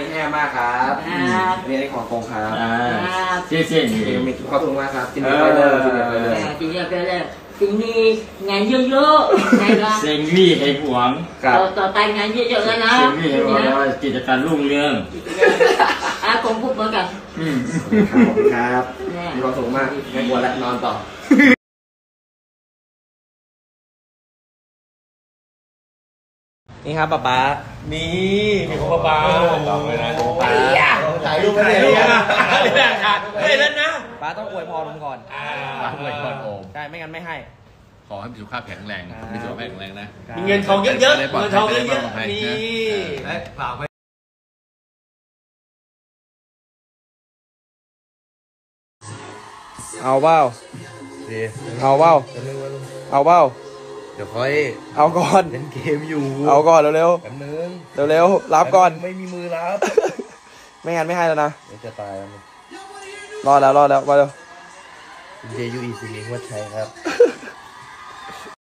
นี่แย่มากครับ ครับ อันนี้ของกงครับ อ่า ครับ 谢谢 นี่ 你 มีขอบคุณมากครับจินดีไปเลยจินดีไปเลย จริงๆก็เลยจริงมีงานเยอะๆนะครับ 生意ให้หวัง ครับ ต่อต่อไปงานเยอะๆแล้วนะ 生意ให้หวังแล้วากิจการรุ่งเรือง อากงพูดเหมือนกัน อืม ขอบคุณครับ แน่ มีความสุขมากไม่กลัวแล้วนอนต่อ นี่ครับป๊าป๊า นี่มีของป้าตอบเลยนะป๊าถ่ายรูปไม่ได้ถ่ายรูปนะไม่แล้วนะป๊าต้องอวยพรผมก่อนป้าอวยพรโอม ใช่ ไม่งั้นไม่ให้ ขอให้มีสุขภาพแข็งแรง มีสุขภาพแข็งแรงนะ มีเงินทองเยอะๆจะได้ปลอดเงินภัยทองเยจะได้อะปลอดภัยๆนี่นะฝากไว้เอาเปล่าดีเอาเปล่าแป๊บนึงแป๊บนึงเอาเปล่า เดี๋ยวค่อยเอาก่อนเล่นเกมอยู่เอาก่อนเร็วแป๊บนึงๆเร็วๆรับก่อนไม่มีมือรับไม่งั้นไม่ให้แล้วนะเดี๋ยวจะตายแล้วมึงรอดแล้วรอดแล้วมาเร็วเจยูอีซีมีหัวใจครับ